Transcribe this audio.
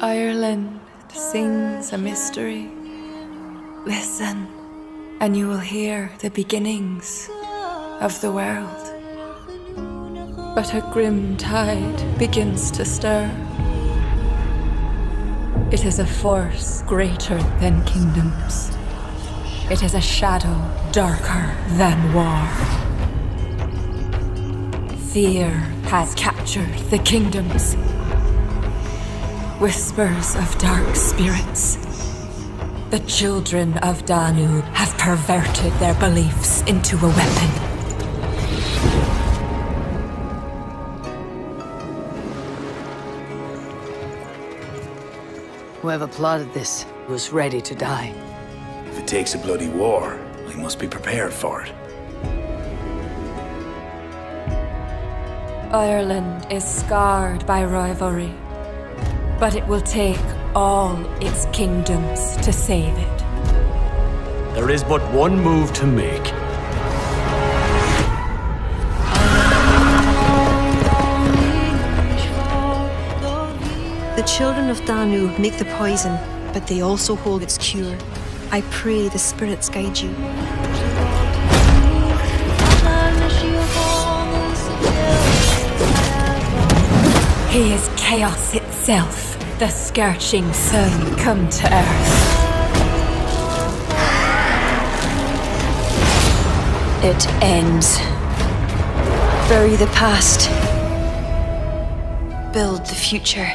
Ireland sings a mystery. Listen, and you will hear the beginnings of the world. But a grim tide begins to stir. It is a force greater than kingdoms. It is a shadow darker than war. Fear has captured the kingdoms. Whispers of dark spirits. The children of Danu have perverted their beliefs into a weapon. Whoever plotted this was ready to die. If it takes a bloody war, we must be prepared for it. Ireland is scarred by rivalry, but it will take all its kingdoms to save it. There is but one move to make. The children of Danu make the poison, but they also hold its cure. I pray the spirits guide you. He is chaos itself, the scorching sun come to earth. It ends. Bury the past. Build the future.